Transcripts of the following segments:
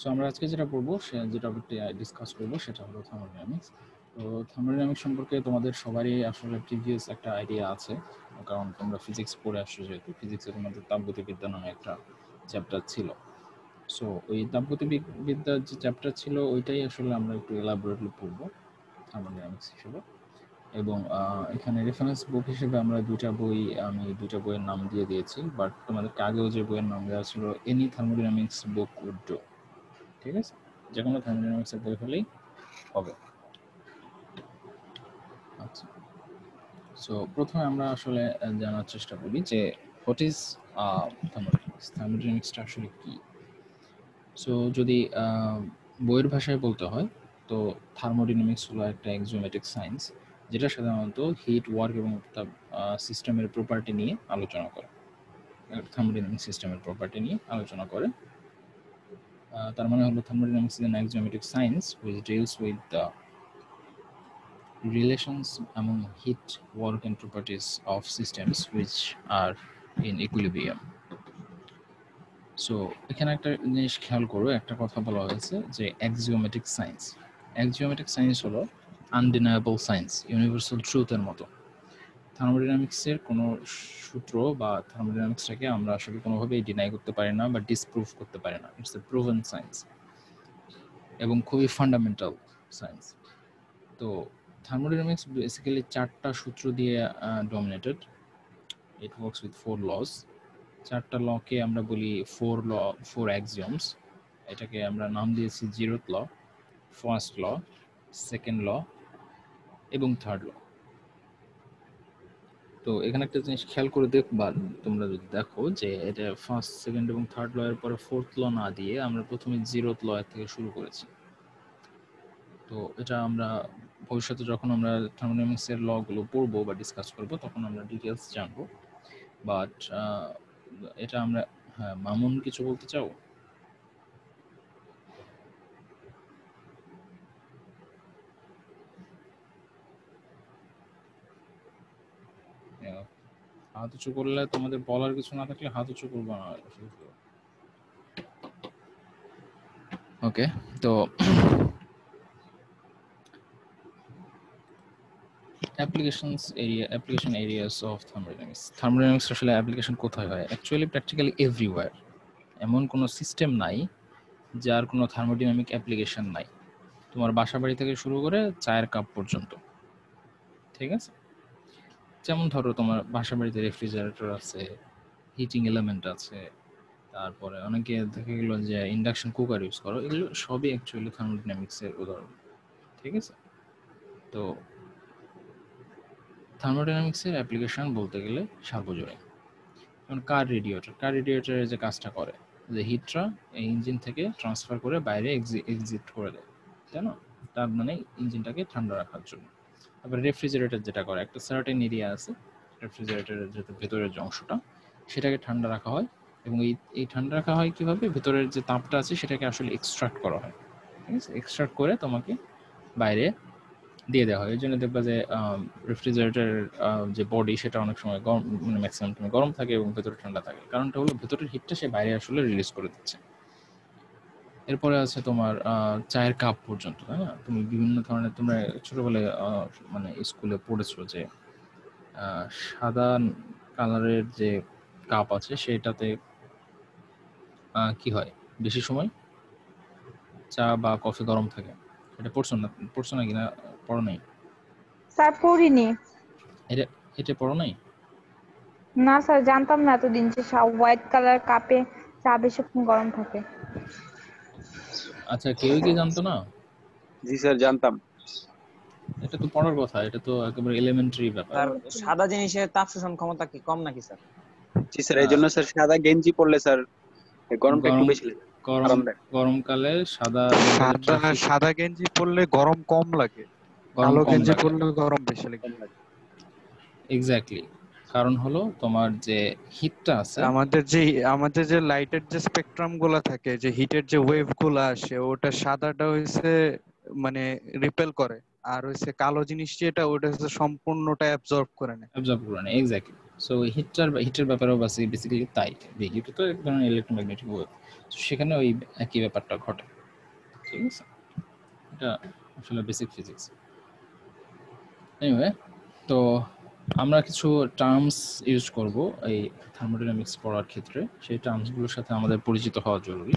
So আমরা আজকে যেটা পড়ব, সে যে টপিকটি ডিসকাস করব, সেটা হলো থার্মোডাইনামিক্স তো থার্মোডাইনামিক্স সম্পর্কে তোমাদের সবারই আসলে প্রিভিয়াস একটা আইডিয়া আছে। কারণ তোমরা ফিজিক্স পড়ে আসছো, যেহেতু ফিজিক্সে তোমাদের তাপগতিবিদ্যা নামে একটা চ্যাপ্টার ছিল। সো ওই তাপগতিবিদ্যার যে চ্যাপ্টার ছিল, ওইটাই আসলে আমরা একটু এলাবোরেটলি পড়ব থার্মোডাইনামিক্স হিসেবে। এবং এখানে রেফারেন্স বুক হিসেবে আমরা দুইটা বই, আমি দুইটা বইয়ের নাম দিয়ে দিয়েছি বাট তোমাদেরকে আগেও যে বইয়ের নাম দেওয়া ছিল এনি থার্মোডাইনামিক্স বুক উড ঠিক আছে? যে কোনো থার্মোডাইনামিক্সের বই হলেই হবে। আচ্ছা। সো প্রথমে আমরা আসলে জানার চেষ্টা করি যে হোয়াট ইজ থার্মোডাইনামিক্স থার্মোডাইনামিক্সটা আসলে কি? সো যদি বইয়ের ভাষায় বলতে হয়, তো থার্মোডাইনামিক্স হলো একটা এক্সোমেটিক সায়েন্স যেটা সাধারণত হিট ওয়ার্ক এবং সিস্টেমের প্রপার্টি নিয়ে আলোচনা করে। থার্মোডাইনামিক সিস্টেমের প্রপার্টি নিয়ে আলোচনা করে। তার মানে হলো thermodynamics is an axiomatic science which deals with the relations among heat work, and properties of systems which are in equilibrium. So এখানে একটা জিনিস খেয়াল করো একটা কথা বলা হয়েছে যে এক্সিওমেটিক সায়েন্স এক্সিওমেটিক সায়েন্স হলো আনডিনায়েবল সায়েন্স ইউনিভার্সাল ট্রুথের মতো থার্মোডাইনামিক্সের কোনো সূত্র বা থার্মোডাইনামিক্সটাকে আমরা আসলে কোনোভাবেই ডিনাই করতে পারি না বা ডিসপ্রুভ করতে পারি না। ইটস এ প্রুভেন সায়েন্স এবং খুবই ফান্ডামেন্টাল সায়েন্স তো থার্মোডাইনামিক্স বেসিক্যালি চারটা সূত্র দিয়ে dominated it works with four laws চারটা লকে আমরা বলি ফোর ল ফোর অ্যাক্সিয়মস এটাকে আমরা নাম দিয়েছি zeroth law first law second law এবং থার্ড ল তো এখানে একটা জিনিস খেয়াল করে দেখবা তোমরা যদি দেখো যে এটা ফার্স্ট সেকেন্ড এবং থার্ড ল এর পরে ফোর্থ ল না দিয়ে আমরা প্রথমে জিরোথ ল থেকে শুরু করেছি। তো এটা আমরা ভবিষ্যতে যখন আমরা থার্মোডাইনামিক্সের লগুলো পড়ব বা ডিসকাস করব, তখন আমরা ডিটেলস জানব। বাট এটা আমরা হ্যাঁ মামুন কিছু বলতে চাও? হাত উঁচু করলে তোমাদের বলার কিছু না থাকলে হাত উঁচু করব না ওকে তো applications area application areas of thermodynamics thermodynamics আসলে অ্যাপ্লিকেশন কোথায় হয়? অ্যাকচুয়ালি প্র্যাকটিক্যালি এভরিওয়্যার এমন কোনো সিস্টেম নাই যার কোনো থার্মোডাইনামিক অ্যাপ্লিকেশন নাই। তোমার বাসা বাড়ি থেকে শুরু করে চায়ের কাপ পর্যন্ত। ঠিক আছে? যেমন ধরো তোমার বাসা বাড়িতে রেফ্রিজারেটর আছে হিটিং এলিমেন্ট আছে, তারপরে অনেকে দেখা গেলো যে ইন্ডাকশন কুকার ইউজ করো, এগুলো সবই অ্যাকচুয়ালি থার্মোডাইনামিক্সের উদাহরণ, ঠিক আছে? তো থার্মোডাইনামিক্সের অ্যাপ্লিকেশন বলতে গেলে সার্বজনীন। যেমন কার রেডিয়েটর কার রেডিয়েটরের যে কাজটা করে, যে হিটটা এই ইঞ্জিন থেকে ট্রান্সফার করে বাইরে এক্সিট করে দেয় তাই না তার মানে ইঞ্জিনটাকে ঠান্ডা রাখার জন্য। তারপরে রেফ্রিজারেটর যেটা করে, একটা সার্টেন এরিয়া আছে রেফ্রিজারেটরের যে ভেতরের যে অংশটা, সেটাকে ঠান্ডা রাখা হয় এবং এই এই ঠান্ডা রাখা হয় কীভাবে? ভেতরের যে তাপটা আছে সেটাকে আসলে এক্সট্রাক্ট করা হয়। ঠিক আছে? এক্সট্রাক্ট করে তোমাকে বাইরে দিয়ে দেওয়া হয়। এই জন্য দেখবা যে রেফ্রিজারেটরের যে বডি সেটা অনেক সময় গরম মানে ম্যাক্সিমাম টাইমে গরম থাকে এবং ভেতরে ঠান্ডা থাকে। কারণটা হলো ভেতরের হিটটা সে বাইরে আসলে রিলিজ করে দিচ্ছে। এরপরে আছে তোমার চায়ের কাপ পর্যন্ত তাই না? তুমি বিভিন্ন ধরনের তোমরা ছোটবেলায় মানে স্কুলে পড়েছো যে সাদা কালারের যে কাপ আছে সেটাতে কি হয়? বেশি সময়? চা বা কফি গরম থাকে? এটা পড়ছো না পড়ছো না পড়ো নাই? স্যার পড়িনি। এটা এটা পড়ো নাই? না স্যার জানতাম না এতদিন যে হোয়াইট কালার কাপে চা বেশিক্ষণ গরম থাকে। আচ্ছা কেউ কি জানতো না? জি স্যার জানতাম। এটা তো পড়ার কথা এটা তো একেবারে এলিমেন্টারি ব্যাপার। স্যার সাদা জিনিসের তাপ শোষণ ক্ষমতা কি কম নাকি স্যার? জি স্যার এই জন্য স্যার সাদা গেঞ্জি পরলে স্যার গরমটা একটু বেশি লাগে গরম গরমকালে সাদা সাদা সাদা গেঞ্জি পরলে গরম কম লাগে কালো গেঞ্জি পরলে গরম বেশি লাগে। এক্স্যাক্টলি কারণ হলো তোমার যে হিটটা আছে। আমাদের যে আমাদের যে লাইটের যে স্পেকট্রামগুলা থাকে যে হিটের যে ওয়েভগুলা আসে ওটা সাদাটা হইছে মানে রিপেল করে। আর হইছে কালো জিনিস যেটা ওটা হচ্ছে সম্পূর্ণটা অ্যাবজর্ব করে নেয়। অ্যাবজর্ব করে নেয় এক্স্যাক্টলি সো হিটটার হিটের ব্যাপারেও বেসিক্যালি তাই। হিট তো এক ধরনের ইলেকট্রোম্যাগনেটিক ওয়েভ সেখানে ওই একই ব্যাপারটা ঘটে। ঠিক আছে? এটা আসলে বেসিক ফিজিক্স এনিওয়ে তো আমরা কিছু টার্মস ইউজ করব এই থার্মোডাইনামিক্স পড়ার ক্ষেত্রে। সেই টার্মসগুলোর সাথে আমাদের পরিচিত হওয়া জরুরি।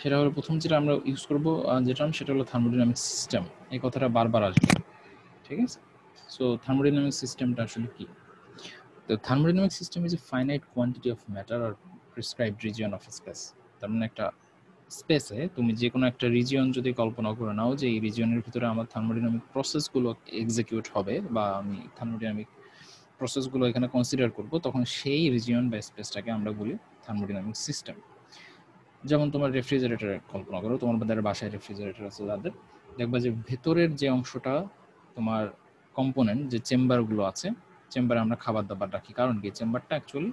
সেটা হলো প্রথম যেটা আমরা ইউজ করব যে টার্ম সেটা হলো থার্মোডাইনামিক সিস্টেম এই কথাটা বারবার আসবে। ঠিক আছে? সো থার্মোডাইনামিক সিস্টেমটা আসলে কি? তো thermodynamic system is a finite quantity of matter R prescribed region of space তার মানে একটা স্পেসে তুমি যে কোনো একটা রিজিয়ন যদি কল্পনা করে নাও যে এই রিজিয়নের ভিতরে আমার থার্মোডাইনামিক প্রসেসগুলো এক্সিকিউট হবে বা আমি থার্মোডাইনামিক প্রসেসগুলো এখানে কনসিডার করব, তখন সেই রিজিয়ন বা স্পেসটাকে আমরা বলি থার্মোডাইনামিক সিস্টেম যেমন তোমার রেফ্রিজারেটর কল্পনা করো, তোমার বাজারে বাসায় রেফ্রিজারেটর আছে তাদের দেখবা যে ভেতরের যে অংশটা তোমার কম্পোনেন্ট যে চেম্বারগুলো আছে চেম্বারে আমরা খাবার দাবার রাখি। কারণ কি? চেম্বারটা অ্যাকচুয়ালি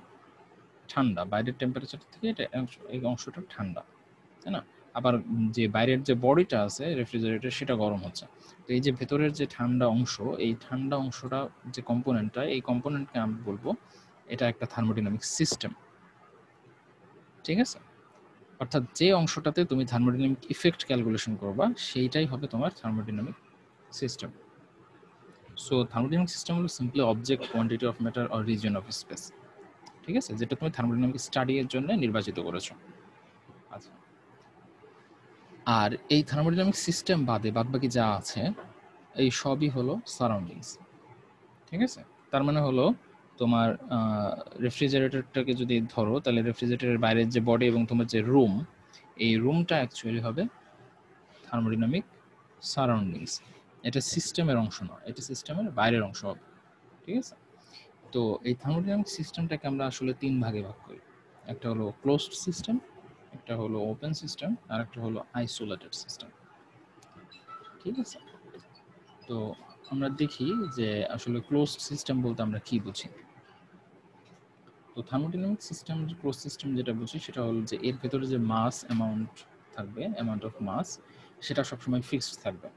ঠান্ডা, বাইরের টেম্পারেচার থেকে এটা এই অংশটা ঠান্ডা। তাই না? আবার যে বাইরের যে বডিটা আছে রেফ্রিজারেটর সেটা গরম হচ্ছে। তো এই যে ভেতরের যে ঠান্ডা অংশ, এই ঠান্ডা অংশটা যে কম্পোনেন্টটা এই কম্পোনেন্টকে আমি বলব, এটা একটা থার্মোডিনামিক সিস্টেম ঠিক আছে? অর্থাৎ যে অংশটাতে তুমি থার্মোডিনামিক ইফেক্ট ক্যালকুলেশন করবা, সেইটাই হবে তোমার thermodynamic system so thermodynamic system হলো simply object quantity of matter or region of space ঠিক আছে? যেটা তুমি থার্মোডিনামিক স্টাডি এর জন্য নির্বাচিত করেছ। আর এই থার্মোডাইনামিক সিস্টেম বাদে বাদবাকি যা আছে, এই সবই হলো সারাউন্ডিংস ঠিক আছে? তার মানে হলো তোমার রেফ্রিজারেটরটাকে যদি ধরো, তাহলে রেফ্রিজারেটরের বাইরের যে বডি এবং তোমার যে রুম এই রুমটা অ্যাকচুয়ালি হবে থার্মোডাইনামিক সারাউন্ডিংস এটা সিস্টেমের অংশ নয়, এটা সিস্টেমের বাইরের অংশ হবে, ঠিক আছে? তো এই থার্মোডাইনামিক সিস্টেমটাকে আমরা আসলে তিন ভাগে ভাগ করি। একটা হলো ক্লোজড সিস্টেম একটা হলো ওপেন সিস্টেম আর একটা হলো আইসোলেটেড সিস্টেম ঠিক আছে? তো আমরা দেখি যে আসলে ক্লোজড সিস্টেম বলতে আমরা কি বুঝি? তো থার্মোডাইনামিক সিস্টেম ক্লোজ সিস্টেম যেটা বুঝি, সেটা হলো যে এর ভেতরে যে মাস অ্যামাউন্ট থাকবে অ্যামাউন্ট অফ মাস সেটা সবসময় ফিক্সড থাকবে।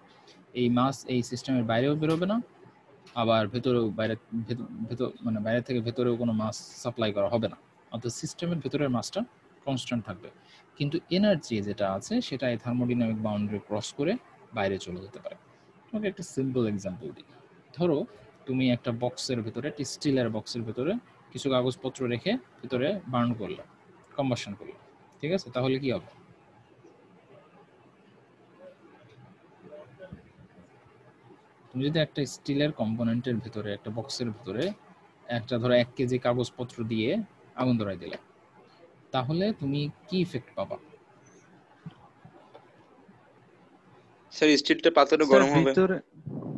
এই মাস এই সিস্টেমের বাইরেও বেরোবে না, আবার ভেতরেও, বাইরে, ভেতর মানে বাইরে থেকে ভেতরেও কোনো মাস সাপ্লাই করা হবে না। অর্থাৎ সিস্টেমের ভেতরের মাসটা কনস্ট্যান্ট থাকবে। কিন্তু এনার্জি যেটা আছে, সেটা এই থার্মোডাইনামিক বাউন্ডারি ক্রস করে বাইরে চলে যেতে পারে। তোমাকে একটা সিম্পল এক্সাম্পল দিই। ধরো, তুমি একটা বক্সের ভেতরে, একটা স্টিলের বক্সের ভেতরে কিছু কাগজপত্র রেখে ভিতরে বার্ন করলে কম্বাসন করলে, ঠিক আছে? তাহলে কি হবে? তুমি যদি একটা স্টিলের কম্পোনেন্টের ভিতরে, একটা বক্সের ভিতরে একটা ধরো এক কেজি কাগজপত্র দিয়ে আগুন ধরাই দিলে তাহলে তুমি কি ইফেক্ট পাবা? স্যার স্টিলটা স্যার, গরম হবে? ভিতরে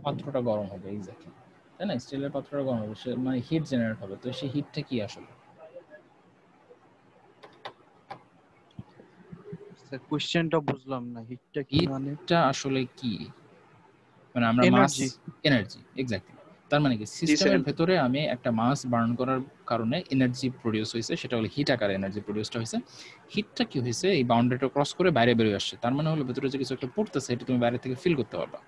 পাত্রটা গরম হবে এক্স্যাক্টলি তাই না? স্টিলের পাত্রটা গরম হবে সে মানে হিট জেনারেট হবে তো সেই হিটটা কি আসলে? স্যার কোশ্চেনটা বুঝলাম না হিটটা কি মানে? আসলে কি? মানে আমরা মাস এনার্জি এক্স্যাক্টলি তার মানে কি? সিস্টেমের ভেতরে আমি একটা মাস বার্ন করার কারণে এনার্জি প্রডিউস হয়েছে সেটা হলো হিট আকারে এনার্জি প্রডিউসটা হয়েছে। হিটটা কি হয়েছে? এই বাউন্ডারিটা ক্রস করে বাইরে বেরিয়ে আসছে। তার মানে হলো ভেতরে যে কিছু একটা পড়তেছে এটা তুমি বাইরে থেকে ফিল করতে পারবা।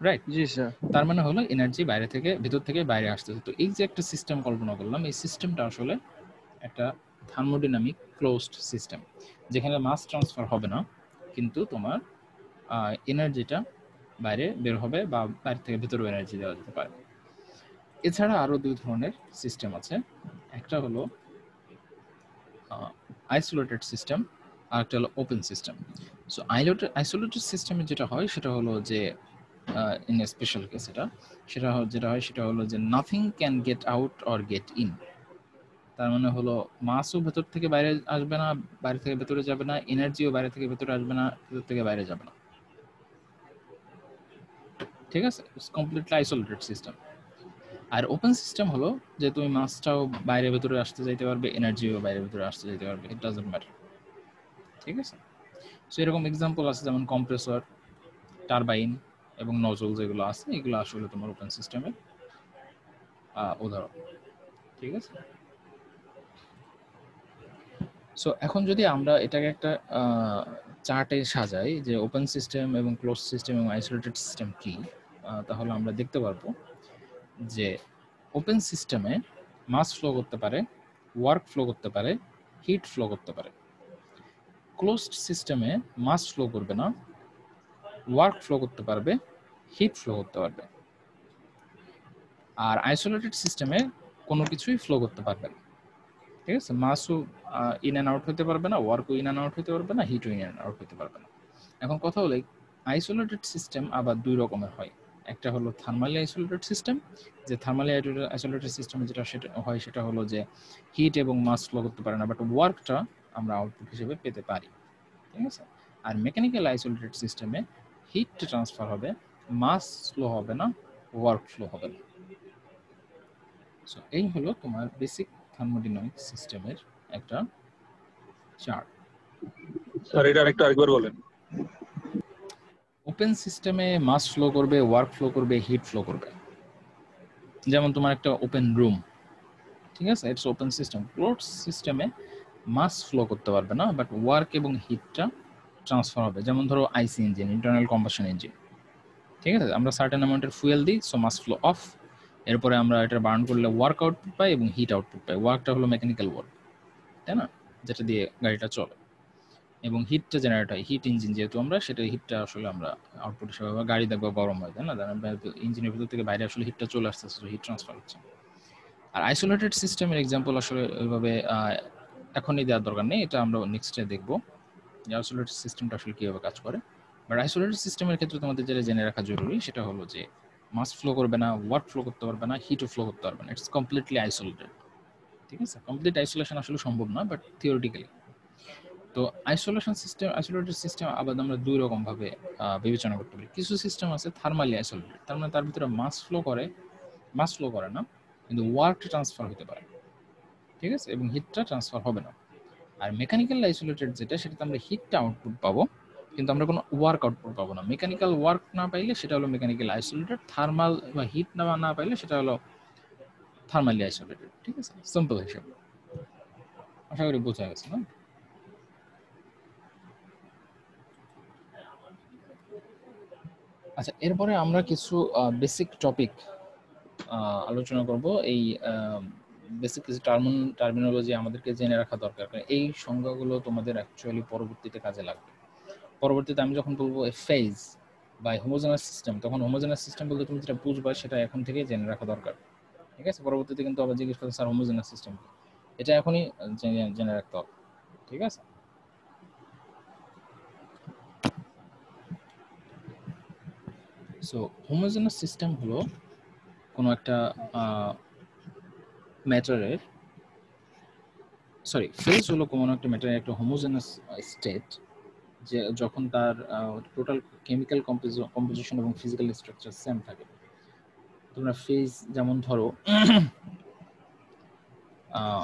রাইট জি স্যার তার মানে হলো এনার্জি বাইরে থেকে ভেতর থেকে বাইরে আসতেছে। তো এই যে একটা সিস্টেম কল্পনা করলাম এই সিস্টেমটা আসলে একটা থার্মোডাইনামিক ক্লোজড সিস্টেম যেখানে মাস ট্রান্সফার হবে না কিন্তু তোমার এনার্জিটা বাইরে বের হবে বা বাইরে থেকে ভেতরে এনার্জি দেওয়া যেতে পারে। এছাড়া আরও দুই ধরনের সিস্টেম আছে। একটা হলো আইসোলেটেড সিস্টেম আর একটা হলো open system so isolated isolated সিস্টেমে যেটা হয়, সেটা হলো যে ইন স্পেশাল কেস এটা, সেটা যেটা হয়, সেটা হলো যে nothing can get out or get in তার মানে হলো মাসও ভেতর থেকে বাইরে আসবে না, বাইরে থেকে ভেতরে যাবে না এনার্জিও বাইরে থেকে ভেতরে আসবে না, ভেতর থেকে বাইরে যাবে না। ঠিক আছে? কমপ্লিটলি আইসোলেটেড সিস্টেম আর ওপেন সিস্টেম হলো যে তুমি মাছটাও বাইরে ভেতরে আসতে যাইতে পারবে এনার্জিও বাইরে ভেতরে আসতে যাইতে পারবে ইট ডাজন্ট ম্যাটার ঠিক আছে? সো এরকম এক্সাম্পল আছে যেমন কম্প্রেসর টারবাইন এবং নজল যেগুলো আছে, এগুলো আসলে তোমার ওপেন সিস্টেমের উদাহরণ, ঠিক আছে? সো এখন যদি আমরা এটাকে একটা চার্টে সাজাই যে ওপেন সিস্টেম এবং ক্লোজ সিস্টেম এবং আইসোলেটেড সিস্টেম কি তাহলে আমরা দেখতে পারব যে ওপেন সিস্টেমে মাস ফ্লো করতে পারে ওয়ার্ক ফ্লো করতে পারে হিট ফ্লো করতে পারে। ক্লোজড সিস্টেমে মাস ফ্লো করবে না ওয়ার্ক ফ্লো করতে পারবে হিট ফ্লো করতে পারবে। আর আইসোলেটেড সিস্টেমে কোনো কিছুই ফ্লো করতে পারবে না। ঠিক আছে? মাসও ইন অ্যান্ড আউট হতে পারবে না ওয়ার্কও ইন অ্যান্ড আউট হতে পারবে না হিটও ইন অ্যান্ড আউট হতে পারবে না। এখন কথা হলো আইসোলেটেড সিস্টেম আবার দুই রকমের হয়। একটা হলো থার্মালি আইসোলেটেড সিস্টেম যে থার্মালি আইসোলেটেড সিস্টেমে যেটা সেটা হয় সেটা হলো যে হিট এবং মাস ফ্লো করতে পারে না বাট ওয়ার্কটা আমরা আউটপুট হিসেবে পেতে পারি, ঠিক আছে? আর মেকানিক্যাল আইসোলেটেড সিস্টেমে হিট ট্রান্সফার হবে মাস ফ্লো হবে না ওয়ার্ক ফ্লো হবে না। সো এই হলো তোমার বেসিক থার্মোডাইনামিক সিস্টেমের একটা চার্ট স্যার এটা আরেকটু আরেকবার বলেন। ওপেন সিস্টেমে মাস ফ্লো করবে ওয়ার্ক ফ্লো করবে হিট ফ্লো করবে। যেমন তোমার একটা ওপেন রুম ঠিক আছে? ইটস ওপেন সিস্টেম ক্লোজ সিস্টেমে মাস ফ্লো করতে পারবে না বাট ওয়ার্ক এবং হিটটা ট্রান্সফার হবে। যেমন ধরো IC engine internal combustion engine ঠিক আছে? আমরা সার্টেন অ্যামাউন্টের ফুয়েল দিই সো মাস ফ্লো অফ এরপরে আমরা এটা বার্ন করলে ওয়ার্ক আউটপুট পাই এবং হিট আউটপুট পাই। ওয়ার্কটা হলো মেকানিক্যাল ওয়ার্ক তাই না? যেটা দিয়ে গাড়িটা চলে। এবং হিটটা জেনারেট হয়। হিট ইঞ্জিন যেহেতু আমরা, সেটা হিটটা আসলে আমরা আউটপুট হিসেবে বা গাড়ি দেখব গরম হয়, তাই না? ইঞ্জিনের ভিতর থেকে বাইরে আসলে হিটটা চলে আসতেছে হিট ট্রান্সফার হচ্ছে। আর আইসোলেটেড সিস্টেমের এক্সাম্পল আসলে ওইভাবে এখনই দেওয়ার দরকার নেই, এটা আমরা নেক্সটে দেখব যে আইসোলেটেড সিস্টেমটা আসলে কীভাবে কাজ করে। বাট আইসোলেটেড সিস্টেমের ক্ষেত্রে তোমাদের যেটা জেনে রাখা জরুরি, সেটা হলো যে মাস ফ্লো করবে না ওয়ার্ক ফ্লো করতে পারবে না হিটও ফ্লো করতে পারবে না ইটস কমপ্লিটলি আইসোলেটেড ঠিক আছে? কমপ্লিট আইসোলেশন আসলে সম্ভব না বাট থিওরিটিক্যালি তো আইসোলেশন সিস্টেম আইসোলেটেড সিস্টেম আবার আমরা দুই রকম ভাবে বিবেচনা করতে পারি। কিছু সিস্টেম আছে থার্মালি আইসোলেটেড তার মানে তার ভিতরে মাস ফ্লো করে মাস ফ্লো করে না, কিন্তু ওয়ার্ক ট্রান্সফার হতে পারে। ঠিক আছে? এবং হিটটা ট্রান্সফার হবে না। আর মেকানিক্যাল আইসোলেটেড যেটা, সেটাতে আমরা হিটটা আউটপুট পাবো, কিন্তু আমরা কোনো ওয়ার্ক আউটপুট পাবো না। মেকানিক্যাল ওয়ার্ক না পাইলে সেটা হলো মেকানিক্যাল আইসোলেটেড থার্মাল বা হিট না না পাইলে সেটা হলো থার্মালি আইসোলেটেড ঠিক আছে? সিম্পল হিসেব। আশা করি বোঝা গেছে না? আচ্ছা এরপরে আমরা কিছু বেসিক টপিক আলোচনা করব। এই বেসিক কিছু টার্মিন টার্মিনোলজি আমাদেরকে জেনে রাখা দরকার। কারণ এই সংজ্ঞাগুলো তোমাদের অ্যাকচুয়ালি পরবর্তীতে কাজে লাগবে। পরবর্তীতে আমি যখন বলব ফেজ বা হোমোজেনাস সিস্টেম তখন হোমোজেনাস সিস্টেম বলতে তুমি যেটা বুঝবা সেটা এখন থেকে জেনে রাখা দরকার। ঠিক আছে? পরবর্তীতে কিন্তু আবার জিজ্ঞেস করতে স্যার হোমোজেনাস সিস্টেম এটা এখনই জেনে- রাখতে হবে। ঠিক আছে? সো হোমোজেনাস সিস্টেম হলো কোনো একটা ম্যাটারের সরি ফেজ হলো কোনো একটা ম্যাটারের একটা হোমোজেনাস স্টেট যে যখন তার টোটাল কেমিক্যাল কম্পোজিশন এবং ফিজিক্যাল স্ট্রাকচার সেম থাকে। তোমরা ফেজ যেমন ধরো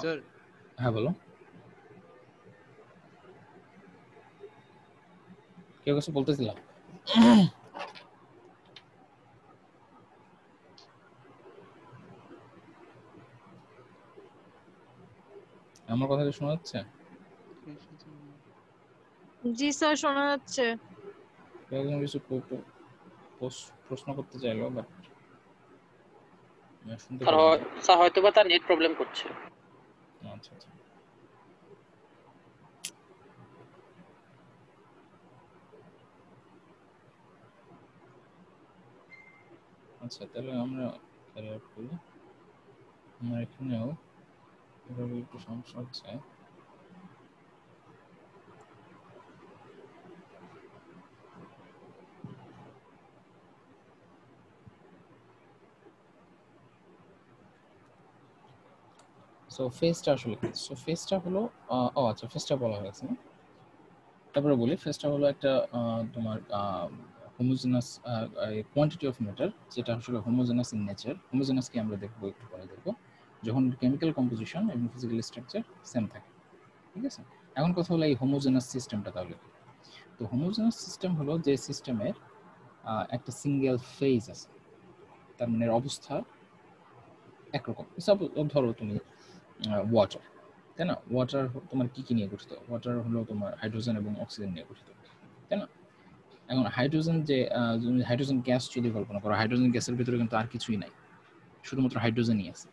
স্যার হ্যাঁ বলো। কেউ কিছু বলতেছিলাম আমার কথা কি শোনা যাচ্ছে? জি স্যার শোনা যাচ্ছে। কেউ একজন কিছু প্রশ্ন করতে চাইলো বাট স্যার স্যার হয়তো বা তার নেট প্রবলেম করছে। আচ্ছা আচ্ছা। আচ্ছা তাহলে আমরা ক্যারি আউট করি। আমার এখানেও এভাবে একটু সমস্যা হচ্ছে। সো ফেসটা আসলে সো ফেসটা হলো ও আচ্ছা ফেসটা বলা হয়েছে। তারপরে বলি ফেসটা হলো একটা তোমার হোমোজেনাস কোয়ান্টিটি অফ ম্যাটার যেটা আসলে হোমোজেনাস ইন নেচার হোমোজেনাসকে আমরা দেখব, একটু পরে দেখব। যখন কেমিক্যাল কম্পোজিশন এবং ফিজিক্যাল স্ট্রাকচার সেম থাকে, ঠিক আছে? এখন কথা হলো এই হোমোজেনাস সিস্টেমটা তাহলে তো হোমোজেনাস সিস্টেম হলো যে সিস্টেমের একটা সিঙ্গেল ফেজ আছে। তার মানে অবস্থা একরকম। ধরো তুমি ওয়াটার তাই না? ওয়াটার তোমার কি কি নিয়ে গঠিত? ওয়াটার হলো তোমার হাইড্রোজেন এবং অক্সিজেন নিয়ে গঠিত, তাই না? এখন হাইড্রোজেন যে হাইড্রোজেন গ্যাস যদি কল্পনা করো হাইড্রোজেন গ্যাসের ভিতরে কিন্তু আর কিছুই নাই। শুধুমাত্র হাইড্রোজেনই আছে।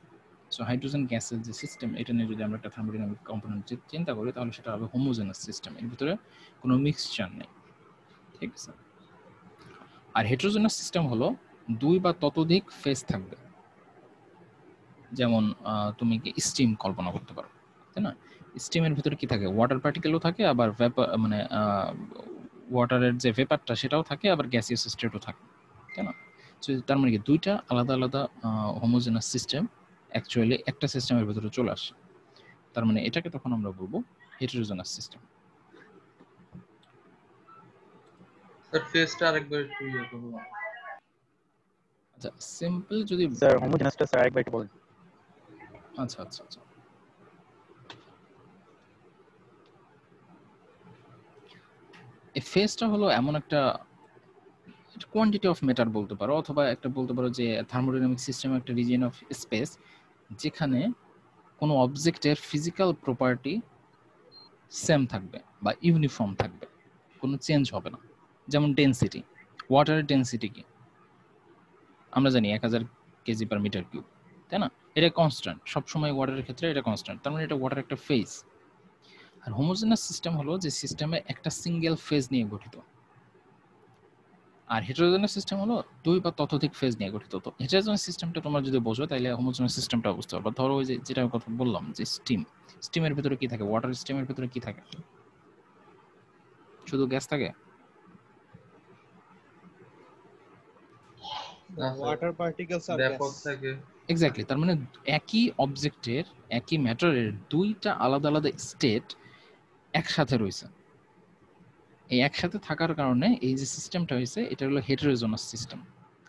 সো হাইড্রোজেন গ্যাসের যে সিস্টেম এটা নিয়ে যদি আমরা একটা থার্মোডাইনামিক কম্পোনেন্ট চিন্তা করি, তাহলে সেটা হবে হোমোজেনাস সিস্টেম এর ভিতরে কোনো মিক্সচার নেই। ঠিক আছে? আর হেটেরোজেনাস সিস্টেম হলো দুই বা ততোধিক ফেজ থাকবে। যেমন তুমি কি স্টিম কল্পনা করতে পারো, তাই না? স্টিমের ভিতরে কি থাকে? ওয়াটার পার্টিকেলও থাকে, আবার ভেপার মানে ওয়াটারের যে ভেপারটা সেটাও থাকে, আবার গ্যাসিয়াস স্টেটও থাকে, তাই না? তার মানে কি দুইটা আলাদা আলাদা হোমোজেনাস সিস্টেম অ্যাকচুয়ালি একটা সিস্টেমের ভিতরে চলে আসে। তার মানে এটাকে তখন আমরা বলব হেটেরোজেনাস সিস্টেম স্যার ফেসটা আরেকবার একটু ইয়ে করব। আচ্ছা সিম্পল যদি স্যার হোমোজেনাসটা স্যার আরেকবার একটু বলেন। আচ্ছা আচ্ছা আচ্ছা। এই ফেজটা হলো এমন একটা কোয়ান্টিটি অফ ম্যাটার বলতে পারো অথবা একটা বলতে পারো যে থার্মোডাইনামিক সিস্টেম একটা রিজিয়ন অফ স্পেস যেখানে কোনো অবজেক্টের ফিজিক্যাল প্রপার্টি সেম থাকবে বা ইউনিফর্ম থাকবে, কোনো চেঞ্জ হবে না। যেমন ডেনসিটি ওয়াটারের ডেনসিটি কি? আমরা জানি এক হাজার কেজি পার মিটার কিউব তাই না? এটা কনস্ট্যান্ট সবসময় ওয়াটারের ক্ষেত্রে এটা কনস্ট্যান্ট তার মানে এটা ওয়াটার একটা ফেজ আর হোমোজেনাস সিস্টেম হলো যে সিস্টেমে একটা সিঙ্গেল ফেজ নিয়ে গঠিত। আর হেটেরোজেনাস সিস্টেম হলো দুই বা ততোধিক ফেজ নিয়ে গঠিত। তো হেটেরোজেনাস সিস্টেমটা তোমরা যদি বোঝো তাহলে হোমোজেনাস সিস্টেমটা বুঝতে পারবে। ধরো ওই যে যেটা আমি কথা বললাম যে স্টিম স্টিমের ভিতরে কি থাকে? ওয়াটার স্টিমের ভিতরে কি থাকে? শুধু গ্যাস থাকে? ওয়াটার পার্টিকেলস আর ব্যাপক থাকে। এক্স্যাক্টলি তার মানে একই অবজেক্টের একই ম্যাটারের দুইটা আলাদা আলাদা স্টেট একসাথে রয়েছে। এই একসাথে থাকার কারণে এই যে সিস্টেমটা হয়েছে, এটা হলো হেটেরোজেনাস সিস্টেম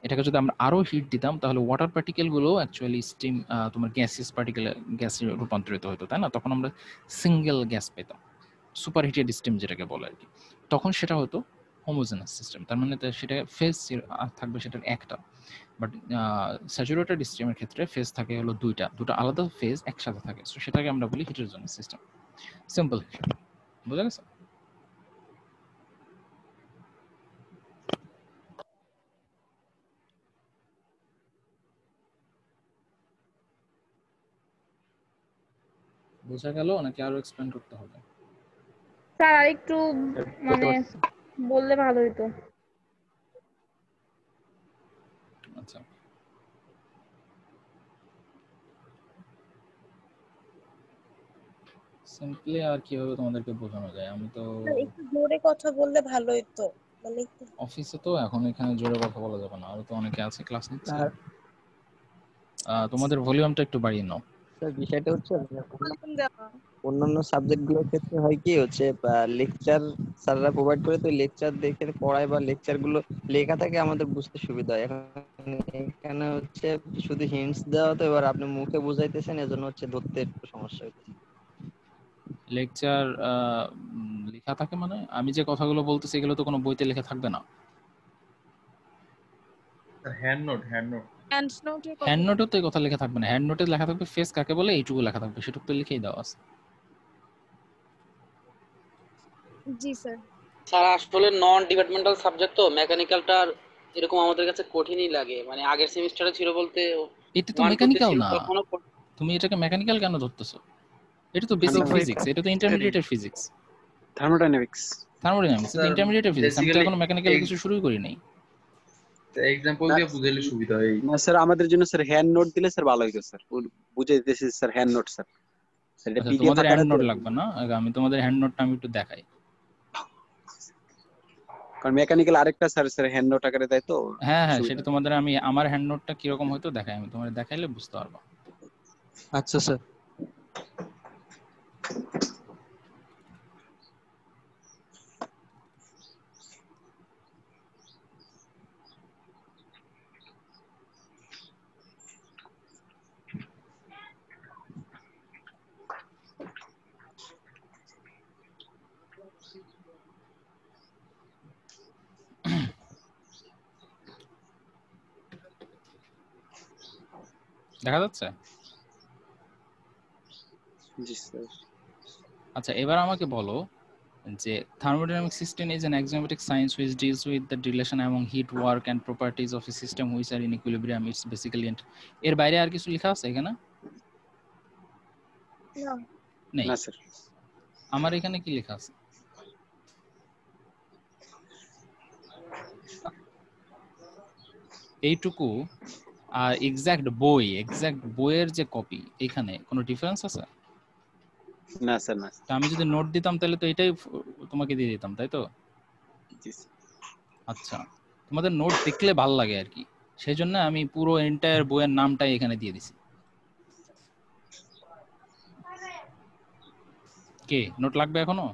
এটাকে যদি আমরা আরও হিট দিতাম, তাহলে ওয়াটার পার্টিকেলগুলো অ্যাকচুয়ালি স্টিম তোমার গ্যাসিয়াস পার্টিকেল গ্যাসে রূপান্তরিত হতো, তাই না? তখন আমরা সিঙ্গেল গ্যাস পেতাম সুপার হিটেড স্টিম যেটাকে বলে আর কি। তখন সেটা হতো হোমোজেনাস সিস্টেম তার মানে সেটা ফেজ থাকবে সেটার একটা। বাট স্যাচুরেটেড স্টিমের ক্ষেত্রে ফেজ থাকে হলো দুইটা, দুটো আলাদা ফেজ একসাথে থাকে। সো সেটাকে আমরা বলি হেটেরোজেনাস সিস্টেম সিম্পল বুঝা গেছে? বোঝা গেল নাকি আরও এক্সপ্লেন করতে হবে। স্যার আরেকটু মানে বললে ভালো হতো আচ্ছা। সিম্পলি আর কীভাবে তোমাদেরকে বোঝানো যায়? আমি তো একটু জোরে কথা বললে ভালো হতো মানে অফিসে তো এখন এখানে জোরে কথা বলা যাবে না। আরও তো অনেকে আছে ক্লাস নিচ্ছে। আহ, তোমাদের ভলিউমটা একটু বাড়িয়ে নাও। স্যার বিষয়টা হচ্ছে অন্যান্য সাবজেক্টগুলোর ক্ষেত্রে হয় কি হচ্ছে লেকচার স্যাররা প্রোভাইড করে তো লেকচার দেখে পড়ায় বা লেকচারগুলো লেখা থাকে আমাদের বুঝতে সুবিধা হয়। এখন এখানে হচ্ছে শুধু হিন্টস দেওয়া তো এবার আপনি মুখে বুঝাইতেছেন এজন্য হচ্ছে ধরতে একটু সমস্যা হইতেছে। লেকচার লেখা থাকে মানে? আমি যে কথাগুলো বলতেছি এগুলো তো কোনো বইতে লেখা থাকবে না। Hand note hand note hand নোটে হ্যান্ড তো এই কথা লেখা থাকবে না। হ্যান্ড নোটে লেখা থাকবে ফেস কাকে বলে এইটুকু লেখা থাকবে সেটুকু তো লিখেই দেওয়া আছে। জি স্যার। স্যার আসলে নন ডিপার্টমেন্টাল সাবজেক্ট তো মেকানিক্যালটা এরকম আমাদের কাছে কঠিনই লাগে। মানে আগের সেমিস্টারে ছিল বলতে এটা তো মেকানিক্যাল না। তুমি এটাকে মেকানিক্যাল কেন ধরতেছো? এটা তো বেসিক ফিজিক্স এটা তো ইন্টারমিডিয়েটের ফিজিক্স থার্মোডাইনামিক্স থার্মোডাইনামিক্স ইন্টারমিডিয়েটের ফিজিক্স আমি তো এখনও মেকানিক্যাল কিছু শুরুই করি নাই। এক্সাম্পল দিয়ে বুঝাইলে সুবিধা হয়। না স্যার আমাদের জন্য স্যার হ্যান্ড নোট দিলে স্যার ভালো হইতো স্যার বুঝে দিতেছি sir hand note sir PDF তোমাদের হ্যান্ড নোট লাগবে না? আমি তোমাদের হ্যান্ড নোটটা আমি একটু দেখাই। কারণ মেকানিক্যাল আরেকটা স্যার স্যার হ্যান্ড নোট আকারে দেয় তো হ্যাঁ হ্যাঁ সেটা তোমাদের আমি আমার হ্যান্ড নোটটা কীরকম হয়তো দেখাই আমি তোমাদের দেখাইলে বুঝতে পারব। আচ্ছা স্যার দেখা যাচ্ছে? আচ্ছা এবার আমাকে বলো যে thermodynamic system is an axiomatic science which deals with the relation among heat work and properties of a system which are in equilibrium it's basically and এর বাইরে আর কিছু লেখা আছে এখানে? নেই। আমার এখানে কি লেখা আছে? এইটুকু আর এক্সাক্ট বই এক্সাক্ট বইয়ের যে কপি এখানে কোনো ডিফারেন্স আছে? না স্যার না তা আমি যদি নোট দিতাম তাহলে তো এটাই তোমাকে দিয়ে দিতাম তাই তো। আচ্ছা তোমাদের নোট দেখলে ভালো লাগে আর কি। সেই জন্য আমি পুরো এন্টায়ার বইয়ের নামটাই এখানে দিয়ে দিছি। কে? নোট লাগবে এখনও?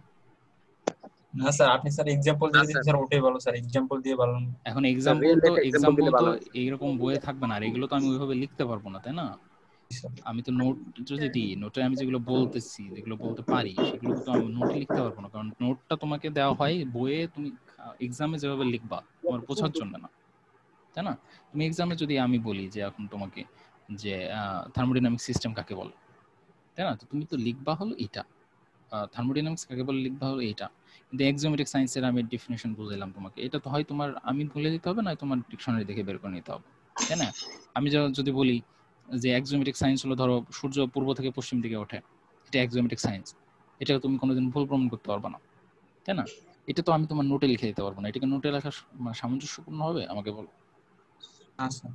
না স্যার আপনি স্যার এক্সাম্পল দিয়ে দিন স্যার। ওটাই ভালো স্যার এক্সাম্পল দিয়ে ভালো। এখন real তো দিলে তো এইরকম বইয়ে থাকবে না আর এগুলো তো আমি ওইভাবে লিখতে পারব না তাই না? আমি তো নোট যদি দিই নোটে আমি যেগুলো বলতেছি যেগুলো বলতে পারি সেগুলো তো আমি নোটে লিখতে পারব না কারণ নোটটা তোমাকে দেওয়া হয় বইয়ে তুমি এক্সামে যেভাবে লিখবা তোমার বোঝার জন্য না তাই না? তুমি এক্সামে যদি আমি বলি যে এখন তোমাকে যে থার্মোডাইনামিক সিস্টেম কাকে বলে তাই না? তো তুমি তো লিখবা হলো এটা থার্মোডাইনামিক্স কাকে বলে লিখবা হলো এটা কিন্তু এক্সোমেটিক সায়েন্সের আমি ডেফিনেশন বুঝাইলাম তোমাকে। এটা তো হয় তোমার আমি বলে দিতে হবে না তোমার ডিকশনারি দেখে বের করে নিতে হবে। তাই না? আমি যদি বলি যে এক্সোমেটিক সায়েন্স হলো ধরো সূর্য পূর্ব থেকে পশ্চিম দিকে ওঠে এটা এক্সোমেটিক সায়েন্স এটা তুমি কোনোদিন ভুল প্রমাণ করতে পারবে না। তাই না? এটা তো আমি তোমার নোটে লিখে দিতে পারব না। এটাকে নোটে লেখা মানে সামঞ্জস্যপূর্ণ হবে? আমাকে বলো। আচ্ছা।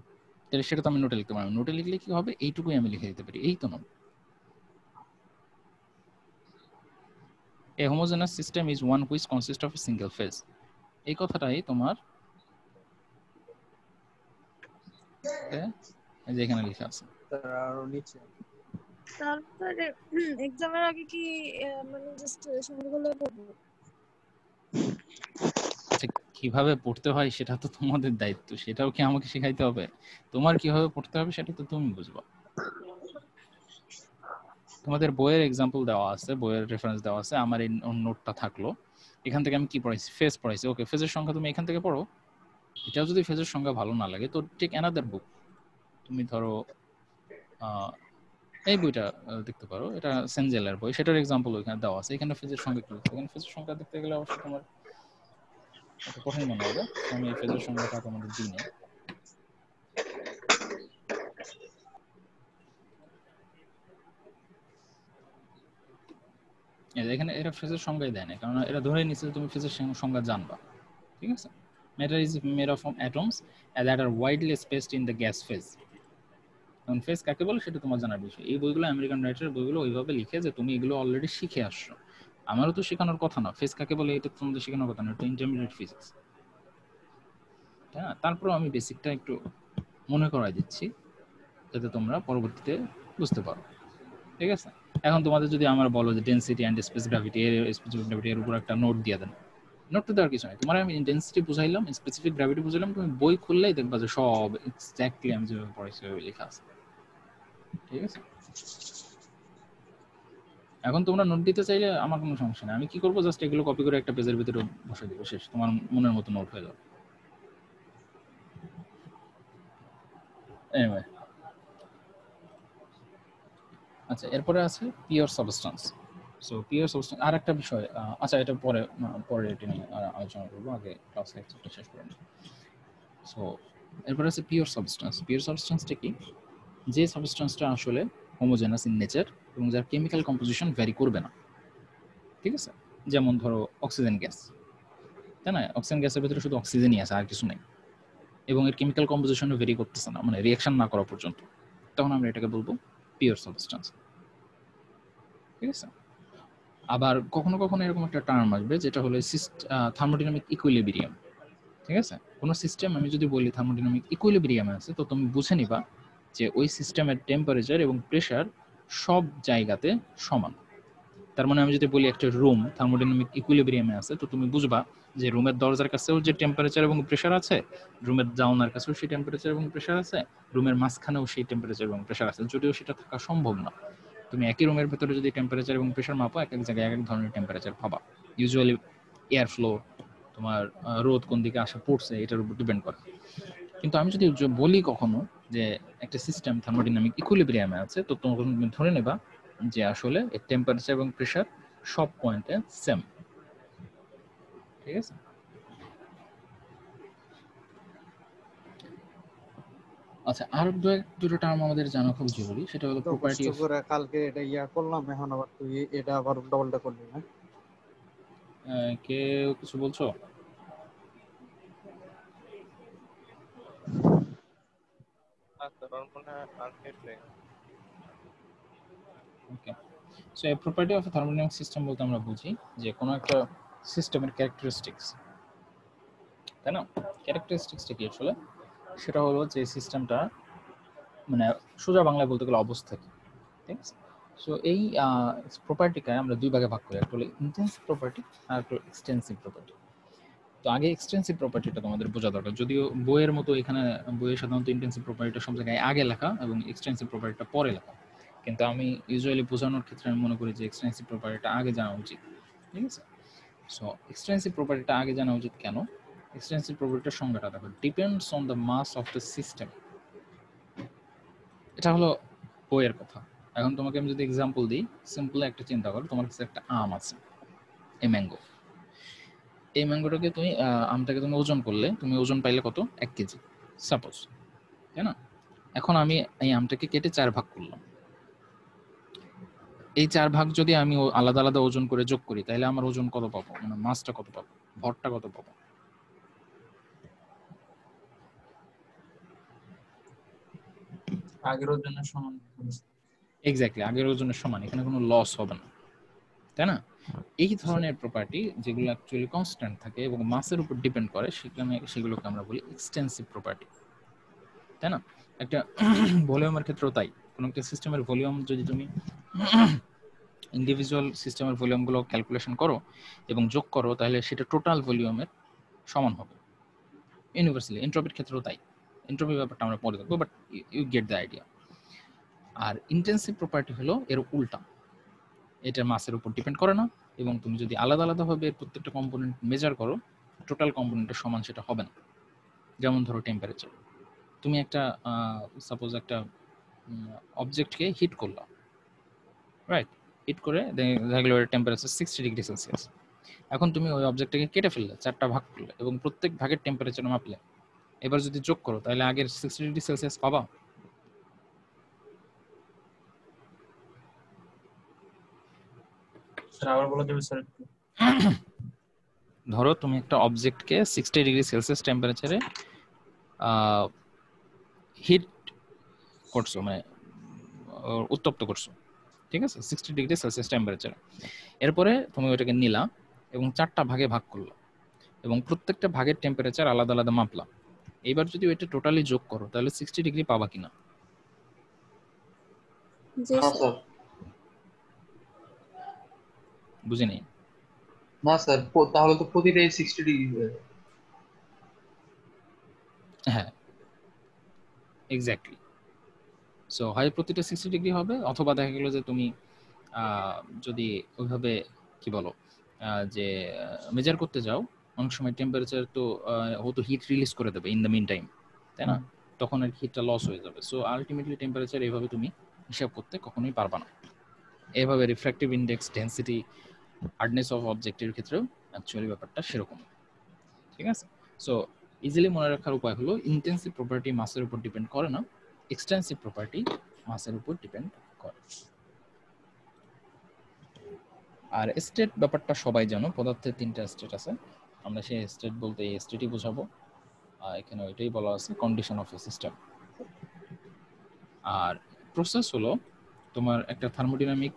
তাহলে সেটা তো আমি নোটে লিখতে পারব নোটে লিখলে কি হবে? এইটুকুই আমি লিখে দিতে পারি। এই তো note A homogeneous system is one which consists of a single phase. এই কথাটাই তোমার এ, এই যে এখানে লেখা আছে। আরও নিচে। তারপরে এক্সামের আগে কি মানে জাস্ট সংখ্যাগুলো পড়ব? আচ্ছা, কীভাবে পড়তে হয় সেটা তো তোমাদের দায়িত্ব সেটাও কি আমাকে শেখাইতে হবে? তোমার কীভাবে পড়তে হবে সেটা তো তুমি বুঝবা। তোমাদের বইয়ের এক্সাম্পল দেওয়া আছে, বইয়ের রেফারেন্স দেওয়া আছে, আমার এই নোটটা থাকল। এখান থেকে আমি কি পড়াইছি? ফেজ পড়াইছি। ওকে ফেজের সংখ্যা তুমি এখান থেকে পড়ো। এটাও যদি ফেজের সংখ্যা ভালো না লাগে, তো ঠিক অ্যানাদার বুক তুমি ধরো এই বইটা দেখতে পারো। এটা সেনজেলের বই। সেটার এক্সাম্পল ওইখানে দেওয়া আছে। এখানে ফেজের সংখ্যা কি এখানে ফেজের সংখ্যা দেখতে গেলে অবশ্যই তোমার কঠিন মনে হবে। আমি এই ফেজের সংখ্যাটা তোমাদের দিই নাই। এই যে এখানে এরা ফেজের সংজ্ঞাই দেয় না কারণ এরা ধরে নিচ্ছে তুমি ফেজের সংজ্ঞা জানবা। ঠিক আছে? Matter is made of atoms that are widely spaced in the gas phase এখন ফেজ কাকে বলে সেটা তোমার জানার বিষয়। এই বইগুলো আমেরিকান রাইটার বইগুলো ওইভাবে লিখে যে তুমি এগুলো অলরেডি শিখে আসছো। আমারও তো শেখানোর কথা না। ফেজ কাকে বলে এটা তোমাদের শেখানোর কথা না। এটা ইন্টারমিডিয়েট ফিজিক্স হ্যাঁ? তারপরেও আমি বেসিকটা একটু মনে করাই দিচ্ছি, যাতে তোমরা পরবর্তীতে বুঝতে পারো। ঠিক আছে? এখন তোমাদের যদি আমার বলো যে ডেন্সিটি অ্যান্ড স্পেস গ্রাভিটি এর স্পেসিফিক গ্রাভিটি এর উপর একটা নোট দিয়ে দেন। নোট তো দেওয়ার কিছু নাই। তোমার আমি ডেন্সিটি বুঝাইলাম স্পেসিফিক গ্রাভিটি বুঝাইলাম, তুমি বই খুললেই দেখবা যে সব এক্স্যাক্টলি আমি যেভাবে পড়াইছি ওইভাবে লেখা আছে। ঠিক আছে? এখন তোমরা নোট দিতে চাইলে আমার কোনো সমস্যা নেই। আমি কি করব? জাস্ট এগুলো কপি করে একটা পেজের ভিতরে বসে দিব, শেষ। তোমার মনের মতো নোট হয়ে যাবে। Anyway. আচ্ছা এরপরে আছে pure substance so pure substance আর একটা বিষয় আচ্ছা এটা পরে পরে এটা নিয়ে আলোচনা করব, আগে ক্লাস লেকচারটা শেষ করে সো এরপরে আছে পিওর সাবস্টেন্স পিওর সাবস্টেন্সটা কি? যে সাবস্টেন্সটা আসলে হোমোজেনাস ইন নেচার এবং যার কেমিক্যাল কম্পোজিশন ভ্যারি করবে না। ঠিক আছে? যেমন ধরো অক্সিজেন গ্যাস তাই না? অক্সিজেন গ্যাসের ভিতরে শুধু অক্সিজেনই আছে, আর কিছু নেই। এবং এর কেমিক্যাল কম্পোজিশনও ভেরি করতেছে না মানে রিয়াকশন না করা পর্যন্ত। তখন আমরা এটাকে বলব পিওর সাবস্টেন্স ঠিক আছে? আবার কখনো কখনো এরকম একটা টার্ম আসবে, যেটা হলো থার্মোডিনামিক ইকুইলিব্রিয়াম ঠিক আছে? কোনো সিস্টেম আমি যদি বলি থার্মোডিনামিক ইকুইলিব্রিয়ামে আছে, তো তুমি বুঝে নিবা যে ওই সিস্টেমের টেম্পারেচার এবং প্রেশার সব জায়গাতে সমান। তার মানে আমি যদি বলি একটা রুম থার্মোডাইনামিক ইকুইলিব্রিয়ামে আছে, তো তুমি বুঝবা যে রুমের দরজার কাছেও যে টেম্পারেচার এবং প্রেশার আছে রুমের জানলার কাছেও সেই টেম্পারেচার এবং প্রেশার আছে রুমের মাঝখানেও সেই টেম্পারেচার এবং প্রেশার আছে, যদিও সেটা থাকা সম্ভব না। তুমি একই রুমের ভেতরে যদি টেম্পারেচার এবং প্রেশার মাপো, এক এক জায়গায় এক এক ধরনের টেম্পারেচার পাবা। ইউজুয়ালি এয়ার ফ্লো তোমার রোদ কোন দিকে আসা পড়ছে, এটার উপর ডিপেন্ড করে। কিন্তু আমি যদি বলি কখনো যে একটা সিস্টেম থার্মোডাইনামিক ইকুইলিব্রিয়ামে আছে, তো তখন তুমি ধরে নেবা যে আসলে এর টেম্পারেচার এবং প্রেশার সব পয়েন্টে সেম ঠিক আছে? আচ্ছা আর দুটো টার্ম আমাদের জানা খুব জরুরি সেটা হলো প্রপার্টি অফ কালকে এটা ইয়া করলাম এখন আবার তুই এটা আবার উল্টাপাল্টা করলি না? কেউ কিছু বলছো? ওকে। সো এই প্রপার্টি অফ থার্মোডাইনামিক সিস্টেম বলতে আমরা বুঝি যে কোনো একটা সিস্টেমের ক্যারেক্টারিস্টিক্স তাই না? ক্যারেক্টারিস্টিক্সটা কি আসলে? সেটা হলো যে সিস্টেমটা মানে সোজা বাংলায় বলতে গেলে অবস্থা কি, ঠিক আছে? সো এই প্রপার্টিকে আমরা দুই ভাগে ভাগ করি, একটা হলো ইন্টেন্সিভ প্রপার্টি আর একটা এক্সটেন্সিভ প্রপার্টি তো আগে এক্সটেন্সিভ প্রপার্টিটা তোমাদের বোঝা দরকার। যদিও বইয়ের মতো এখানে বইয়ে সাধারণত ইন্টেন্সিভ প্রপার্টিটা সব জায়গায় আগে লেখা এবং এক্সটেন্সিভ প্রপার্টিটা পরে লেখা। কিন্তু আমি ইউজুয়ালি বোঝানোর ক্ষেত্রে আমি মনে করি যে এক্সটেন্সিভ প্রপার্টিটা আগে জানা উচিত, ঠিক আছে? সো এক্সটেন্সিভ প্রপার্টিটা আগে জানা উচিত কেন? এক্সটেন্সিভ প্রপার্টিটার সংজ্ঞাটা দেখো depends on the mass of the system এটা হলো বইয়ের কথা। এখন তোমাকে আমি যদি এক্সাম্পল দিই সিম্পল একটা চিন্তা করো, তোমার কাছে একটা আম আছে, এই ম্যাঙ্গো এই ম্যাঙ্গোটাকে তুমি আমটাকে তুমি ওজন করলে, তুমি ওজন পাইলে কত? এক কেজি সাপোজ তাই না? এখন আমি এই আমটাকে কেটে চার ভাগ করলাম। এই চার ভাগ যদি আমি আলাদা আলাদা ওজন করে যোগ করি তাহলে আমার ওজন কত পাবো? মানে মাছটা কত পাবো? ভরটা কত পাবো? আগের ওজনের সমান এক্স্যাক্টলি আগের ওজনের সমান এখানে কোনো লস হবে না। তাই না? এই ধরনের প্রপার্টি যেগুলো অ্যাকচুয়ালি কনস্ট্যান্ট থাকে এবং মাসের উপর ডিপেন্ড করে সেখানে সেগুলোকে আমরা বলি এক্সটেন্সিভ প্রপার্টি তাই না? একটা ভলিউমের ক্ষেত্রেও তাই। কোনো একটা সিস্টেমের ভলিউম যদি তুমি ইন্ডিভিজুয়াল সিস্টেমের ভলিউমগুলো ক্যালকুলেশন করো এবং যোগ করো, তাহলে সেটা টোটাল ভলিউমের সমান হবে। ইউনিভার্সালি এন্ট্রপির ক্ষেত্রেও তাই। এন্ট্রপি ব্যাপারটা আমরা পরে দেখব but you get the idea R intensive property হলো এর উল্টা। এটা মাসের উপর ডিপেন্ড করে না, এবং তুমি যদি আলাদা আলাদাভাবে প্রত্যেকটা কম্পোনেন্ট মেজার করো টোটাল কম্পোনেন্টের সমান সেটা হবে না। যেমন ধরো টেম্পারেচার তুমি একটা সাপোজ একটা অবজেক্টকে হিট করলাম। রাইট হিট করে দেখা গেলো এর টেম্পারেচার সিক্সটি ডিগ্রি সেলসিয়াস এখন তুমি ওই অবজেক্টটাকে কেটে ফেললে চারটা ভাগ করলে এবং প্রত্যেক ভাগের টেম্পারেচার মাপলে। এবার যদি যোগ করো তাহলে আগের সিক্সটি ডিগ্রি সেলসিয়াস পাবা। ধরো তুমি একটা অবজেক্টকে সিক্সটি ডিগ্রি সেলসিয়াস টেম্পারেচারে হিট করছ মানে উত্তপ্ত করছ। ঠিক আছে? সিক্সটি ডিগ্রি সেলসিয়াস টেম্পারেচারে এরপরে তুমি ওইটাকে নিলা এবং চারটা ভাগে ভাগ করল এবং প্রত্যেকটা ভাগের টেম্পারেচার আলাদা আলাদা মাপলা। এবার যদি ওইটা টোটালি যোগ করো তাহলে সিক্সটি ডিগ্রি পাবা কিনা? হ্যাঁ বুঝি নেই? না স্যার তাহলে তো প্রতিটাই সিক্সটি ডিগ্রি হয়ে হ্যাঁ। এক্স্যাক্টলি সো হয় প্রতিটা সিক্সটি ডিগ্রি হবে অথবা দেখা গেলো যে তুমি যদি ওইভাবে কি বলো যে মেজার করতে যাও অনেক সময় টেম্পারেচার তো আহ, ও তো হিট রিলিজ করে দেবে ইন দ্য মিন টাইম তাই না? তখন আর হিটটা লস হয়ে যাবে। সো আলটিমেটলি টেম্পারেচার এইভাবে তুমি হিসাব করতে কখনোই পারবা না। এইভাবে refractive index density hardness of অবজেক্টের ক্ষেত্রেও অ্যাকচুয়ালি ব্যাপারটা সেরকম। ঠিক আছে? সো ইজিলি মনে রাখার উপায় হলো ইন্টেন্সিভ প্রপার্টি মাসের উপর ডিপেন্ড করে না। এক্সটেন্সিভ প্রপার্টি মাসের উপর ডিপেন্ড করে। আর স্টেট ব্যাপারটা সবাই জানো, পদার্থের তিনটা স্টেট আছে। আমরা সেই স্টেট বলতে এই স্টেটই বোঝাবো। এখানে ওইটাই বলা আছে কন্ডিশন অফ এ সিস্টেম আর প্রসেস হলো তোমার একটা থার্মোডিনামিক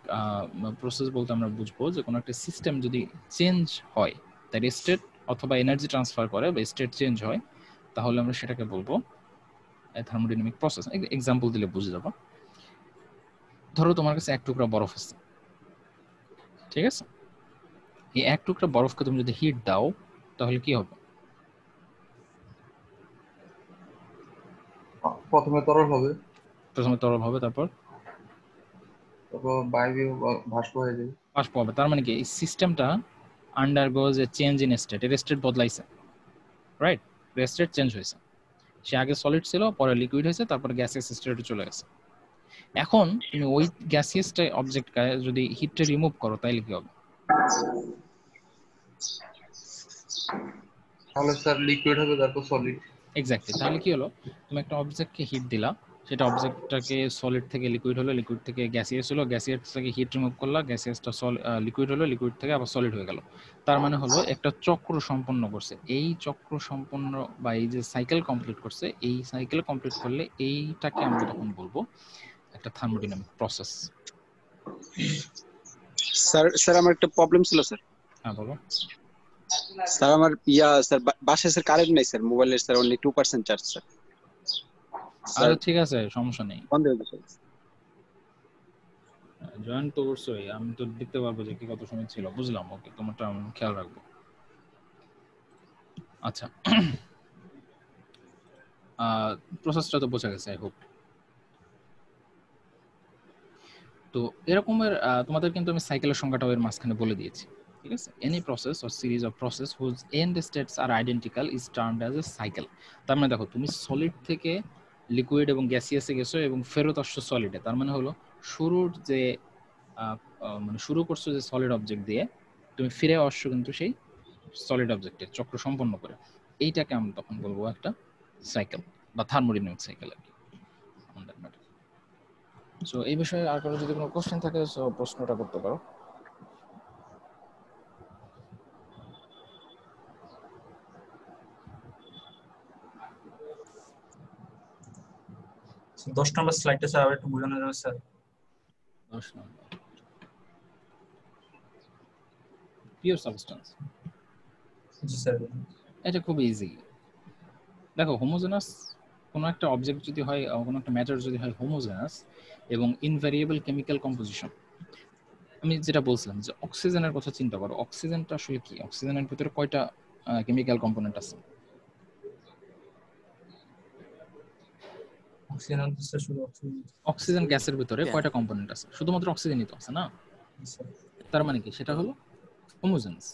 প্রসেস বলতে আমরা বুঝব যে কোনো একটা সিস্টেম যদি চেঞ্জ হয় তার স্টেট অথবা এনার্জি ট্রান্সফার করে বা স্টেট চেঞ্জ হয়, তাহলে আমরা সেটাকে বলব থার্মোডাইনামিক প্রসেস এক্সাম্পল দিলে বুঝে যাব। ধরো তোমার কাছে এক টুকরা বরফ আছে। ঠিক আছে? এই এক টুকরা বরফকে তুমি যদি হিট দাও তাহলে কি হবে? প্রথমে তরল হবে। প্রথমে তরল হবে তারপর? তারপর বায়বীয় বাষ্প হয়ে যাবে। বাষ্প হবে। তার মানে কি? এই সিস্টেমটা undergoes a change in state এর স্টেট বদলাইছে। রাইট স্টেট চেঞ্জ হয়েছে সে আগে সলিড ছিল পরে লিকুইড হয়েছে তারপর গ্যাসিয়াস স্টেটে চলে গেছে। এখন তুমি ওই গ্যাসিয়াসটা অবজেক্ট যদি হিটটা রিমুভ করো তাহলে কি হবে? তাহলে স্যার লিকুইড হবে তারপর সলিড এক্স্যাক্টলি তাহলে কি হলো? তুমি একটা অবজেক্টকে হিট দিলা সেটা অবজেক্টটাকে সলিড থেকে লিকুইড হলো লিকুইড থেকে গ্যাসিয়াস হলো গ্যাসিয়াস থেকে হিট রিমুভ করলা গ্যাসিয়াসটা লিকুইড হলো লিকুইড থেকে আবার সলিড হয়ে গেল। তার মানে হলো একটা চক্র সম্পন্ন করছে। এই চক্র সম্পন্ন বা এই যে সাইকেল কমপ্লিট করছে এই সাইকেল কমপ্লিট করলে এইটাকে আমরা তখন বলব একটা থার্মোডাইনামিক প্রসেস স্যার স্যার আমার একটা প্রবলেম ছিল স্যার। হ্যাঁ বলো। স্যার আমার ইয়া স্যার বা- বাসায় স্যার কারেন্ট নাই স্যার। মোবাইলের sir only two percent charge sir. আরে ঠিক আছে সমস্যা নেই। হয়ে গেছে। জয়েন তো অবশ্যই আমি তো দেখতে পারব যে কি কত সময় ছিল বুঝলাম ওকে তোমারটা আমি খেয়াল রাখব। আচ্ছা। প্রসেসটা তো বোঝা গেছে আই হোপ তো এরকমের তোমাদের কিন্তু আমি সাইকেলের সংখ্যাটাও এর মাঝখানে বলে দিয়েছি ঠিক আছে? Any process or series of process whose end states are identical is termed as a cycle তার মানে দেখো তুমি সলিড থেকে লিকুইড এবং গ্যাসিয়াসে গেছো এবং ফেরত আসছো সলিডে তার মানে হলো, শুরুর যে মানে শুরু করছ যে সলিড অবজেক্ট দিয়ে, তুমি ফিরে আসছো কিন্তু সেই সলিড অবজেক্টে চক্র সম্পন্ন করে। এইটাকে আমরা তখন বলব একটা সাইকেল বা থার্মোডাইনামিক সাইকেল আর কি সো এই বিষয়ে আর কারও যদি কোনো কোশ্চেন থাকে সো প্রশ্নটা করতে পারো। দশ নম্বর স্লাইডটা স্যার আবার একটু বোঝানো যাবে স্যার দশ নম্বর। পিওর সাবস্টেন্স জি স্যার এটা খুব ইজি দেখো হোমোজেনাস কোনো একটা অবজেক্ট যদি হয় কোনো একটা ম্যাটার যদি হয় হোমোজেনাস এবং ইনভ্যারিয়েবল কেমিক্যাল কম্পোজিশন আমি যেটা বলছিলাম যে অক্সিজেনের কথা চিন্তা করো। অক্সিজেনটা আসলে কি? অক্সিজেনের ভিতরে কয়টা কেমিক্যাল কম্পোনেন্ট আছে? অক্সিজেন স্যার শুধু অক্সিজেন অক্সিজেন গ্যাসের ভিতরে কয়টা কম্পোনেন্ট আছে? শুধুমাত্র অক্সিজেনই তো আছে না? তার মানে কি? সেটা হলো হোমোজেনাস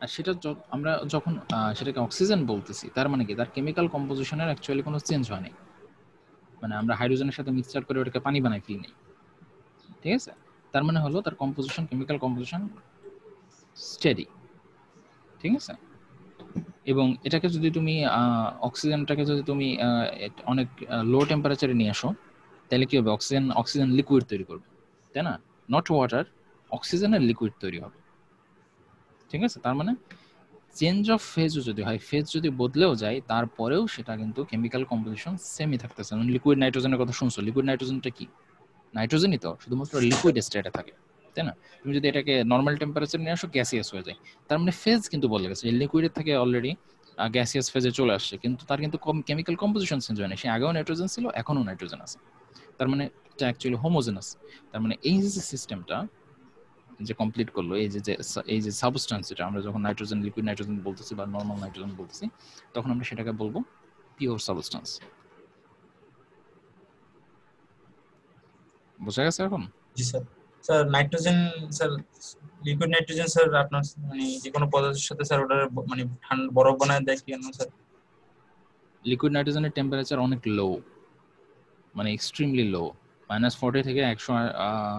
আর সেটা আমরা যখন সেটাকে অক্সিজেন বলতেছি তার মানে কি? তার কেমিক্যাল কম্পোজিশনের অ্যাকচুয়ালি কোনো চেঞ্জ হয়নি মানে আমরা হাইড্রোজেনের সাথে মিক্সচার করে ওটাকে পানি বানাই ফেলি নেই। ঠিক আছে? তার মানে হলো তার কম্পোজিশন কেমিক্যাল কম্পোজিশন স্টেডি ঠিক আছে? এবং এটাকে যদি তুমি অক্সিজেনটাকে যদি তুমি অনেক লো টেম্পারেচারে নিয়ে আসো, তাহলে কি হবে? অক্সিজেন অক্সিজেন লিকুইড তৈরি করবে, তাই না? নট ওয়াটার অক্সিজেনের লিকুইড তৈরি হবে। ঠিক আছে? তার মানে চেঞ্জ অফ ফেজও যদি হয় ফেজ যদি বদলেও যায়, তারপরেও সেটা কিন্তু কেমিক্যাল কম্পোজিশন সেমই থাকতেছে। লিকুইড নাইট্রোজেনের কথা শুনছো? লিকুইড নাইট্রোজেনটা কি? নাইট্রোজেনই তো, শুধুমাত্র লিকুইড স্টেটে থাকে। তাই না? তুমি যদি এটাকে নর্মাল টেম্পারেচার নিয়ে আসো গ্যাসিয়াস হয়ে যায়। তার মানে ফেজ কিন্তু বদলে গেছে। লিকুইডের থেকে অলরেডি গ্যাসিয়াস ফেজে চলে আসছে। কিন্তু তার কিন্তু কেমিক্যাল কম্পোজিশন চেঞ্জ হয় না সে আগেও নাইট্রোজেন ছিল, এখনও নাইট্রোজেন আছে। তার মানে এটা অ্যাকচুয়ালি হোমোজেনাস তার মানে এই যে সিস্টেমটা যে কমপ্লিট করল, এই যে এই যে সাবস্টেন্স যেটা আমরা যখন নাইট্রোজেন লিকুইড নাইট্রোজেন বলতেছি বা নর্মাল নাইট্রোজেন বলতেছি, তখন আমরা সেটাকে বলব পিওর সাবস্টেন্স বোঝা গেছে এখন? জি, sir. Sir, nitrogen, sir, liquid nitrogen, sir, আপনার মানে যে কোনো পদার্থের সাথে স্যার ওটার মানে বরফ বানায় দেয় কেন স্যার? লিকুইড নাইট্রোজেনের টেম্পারেচার অনেক লো মানে এক্সট্রিমলি লো মাইনাস ফোর্টি থেকে একশো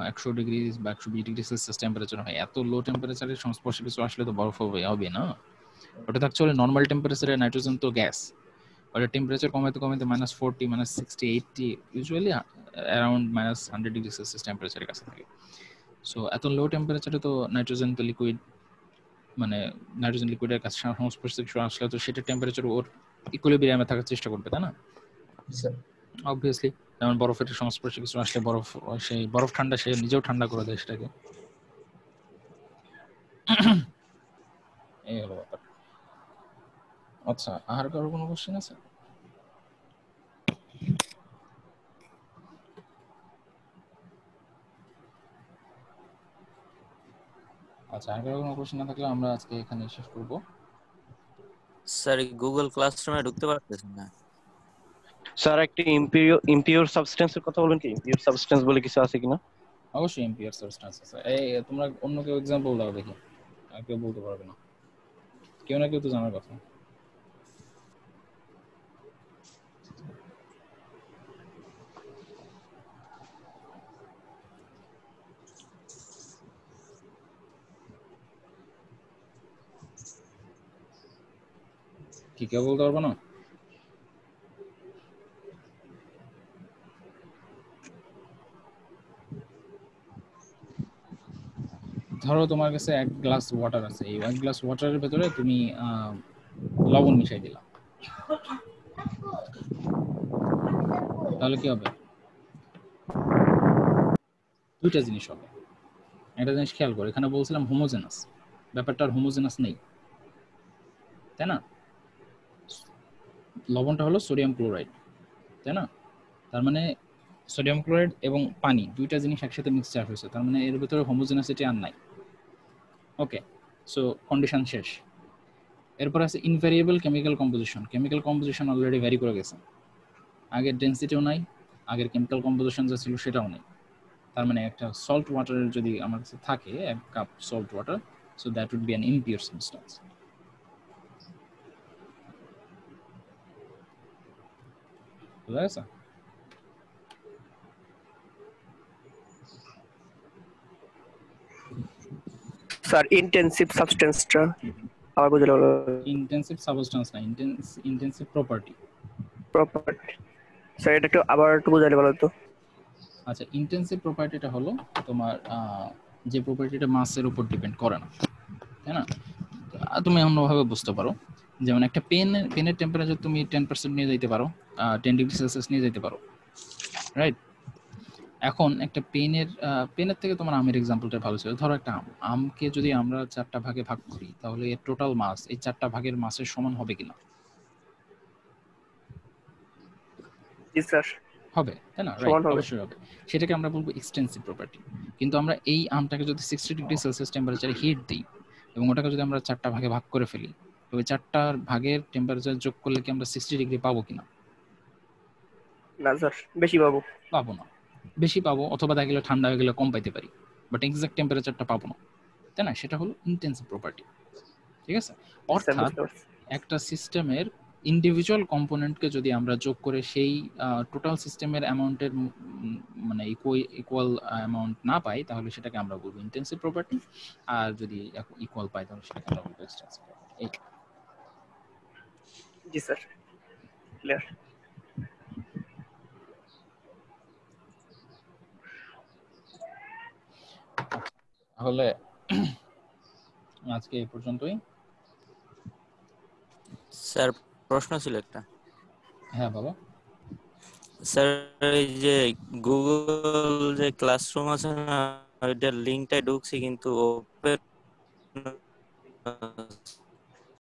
একশো ডিগ্রি বা একশো বিশ ডিগ্রি সেলসিয়াস টেম্পারেচার হয়। এত লো টেম্পারেচারের সংস্পর্শে কিছু আসলে তো বরফ হবে হবে না। ওটা অ্যাকচুয়ালি নর্মাল টেম্পারেচারে নাইট্রোজেন তো গ্যাস ওটা টেম্পারেচার কমাতে কমাতে minus forty minus sixty eighty usually around minus hundred degree Celsius টেম্পারেচারের কাছে থাকে সো এত লো টেম্পারেচারে তো নাইট্রোজেন তো লিকুইড মানে নাইট্রোজেন লিকুইডের কাছে সংস্পর্শে কিছু আসলে তো সেটা টেম্পারেচার ওর ইকুইলিব্রিয়ামে থাকার চেষ্টা করবে তাই না? অবভিয়াসলি যেমন বরফের সংস্পর্শে কিছু আসলে বরফ সেই বরফ ঠান্ডা সে নিজেও ঠান্ডা করে দেয় সেটাকে। এই হলো ব্যাপার আচ্ছা আর কারও কোনো কোশ্চেন আছে? আচ্ছা আর কোনো প্রশ্ন না থাকলে আমরা আজকে এখানে শেষ করব। স্যার গুগল ক্লাসরুমে ঢুকতে পারতেছেন না। স্যার একটি ইমপিওর ইমপিওর সাবস্টেন্সের কথা বলবেন কি? ইমপিওর সাবস্টেন্স বলে কিছু আছে কিনা? অবশ্যই ইমপিওর সাবস্টেন্স আছে। এই তোমরা অন্য কেউ एग्जांपल দাও দেখি। আর কেউ বলতে পারবে না। কেউ না কেউ তো জানার কথা। কি কেউ বলতে পারব না? ধরো তোমার কাছে এক গ্লাস ওয়াটার আছে। এই এক গ্লাস ওয়াটারের ভেতরে তুমি লবণ মিশাই দিলা। তাহলে কি হবে? দুইটা জিনিস হবে। একটা জিনিস খেয়াল করো, এখানে বলছিলাম হোমোজেনাস ব্যাপারটা আর হোমোজেনাস নেই। তাই না? লবণটা হলো সোডিয়াম ক্লোরাইড, তাই না? তার মানে সোডিয়াম ক্লোরাইড এবং পানি দুইটা জিনিস একসাথে মিক্সচার হয়েছে, তার মানে এর ভিতরে হোমোজেনাসিটি আর নাই। ওকে সো কন্ডিশন শেষ। এরপর আছে invariable chemical composition chemical composition already vary করে গেছে। আগের ডেন্সিটিও নাই, আগের কেমিক্যাল কম্পোজিশন যা ছিল সেটাও নেই। তার মানে একটা সল্ট ওয়াটারের যদি আমার কাছে থাকে, এক cup salt water so that would be an impure substance গেছে স্যার ইন্টেনসিভ সাবস্টেন্সটা আবার বুঝে গেল ইন্টেন্সিভ সাবস্টেন্স না ইন্টেন্সিভ প্রপার্টি প্রপার্টি স্যার এটা একটু আবার একটু বুঝাইলে ভালো তো আচ্ছা ইন্টেন্সিভ প্রপার্টিটা হলো তোমার যে প্রপার্টিটা মাসের উপর ডিপেন্ড করে না তাই না? তুমি অন্যভাবে বুঝতে পারো। যেমন একটা পেন পেনের টেম্পারেচার তুমি টেন পার্সেন্ট নিয়ে যেতে পারো। টেন ডিগ্রি সেলসিয়াস নিয়ে যেতে পারো রাইট এখন একটা পেনের পেনের থেকে তোমার আমের এক্সাম্পলটা ভালো ছিল। ধরো একটা আম আমকে যদি আমরা চারটা ভাগে ভাগ করি তাহলে এর টোটাল মাস এই চারটা ভাগের মাসের সমান হবে কিনা? জি স্যার হবে তাই না? রাইট অবশ্যই হবে। সেটাকে আমরা বলব এক্সটেন্সিভ প্রপার্টি কিন্তু আমরা এই আমটাকে যদি সিক্সটি ডিগ্রি সেলসিয়াস টেম্পারেচারে হিট দিই এবং ওটাকে যদি আমরা চারটা ভাগে ভাগ করে ফেলি তো ওই চারটার ভাগের টেম্পারেচার যোগ করলে কি আমরা সিক্সটি ডিগ্রি পাবো কিনা? না স্যার বেশি পাবো। পাবো না। বেশি পাবো অথবা দেখা গেলে ঠান্ডা হয়ে গেলে কম পাইতে পারি। বাট এক্সাক্ট টেম্পারেচারটা পাবো না। তাই না? সেটা হলো ইন্টেন্সিভ প্রপার্টি ঠিক আছে? অর্থাৎ একটা সিস্টেমের ইন্ডিভিজুয়াল কম্পোনেন্টকে যদি আমরা যোগ করে সেই টোটাল সিস্টেমের অ্যামাউন্টের মানে ইকুয়াল অ্যামাউন্ট না পাই তাহলে সেটাকে আমরা বলব ইন্টেন্সিভ প্রপার্টি আর যদি ইকুয়াল পাই তাহলে সেটাকে আমরা বলব এক্সটেন্সিভ প্রপার্টি জি স্যার। ক্লিয়ার তাহলে আজকে এই পর্যন্তই। স্যার প্রশ্ন ছিল একটা। হ্যাঁ বাবা স্যার এই যে গুগল যে ক্লাসরুম আছে না ওইটার লিঙ্কটাই ঢুকছি কিন্তু ওপেন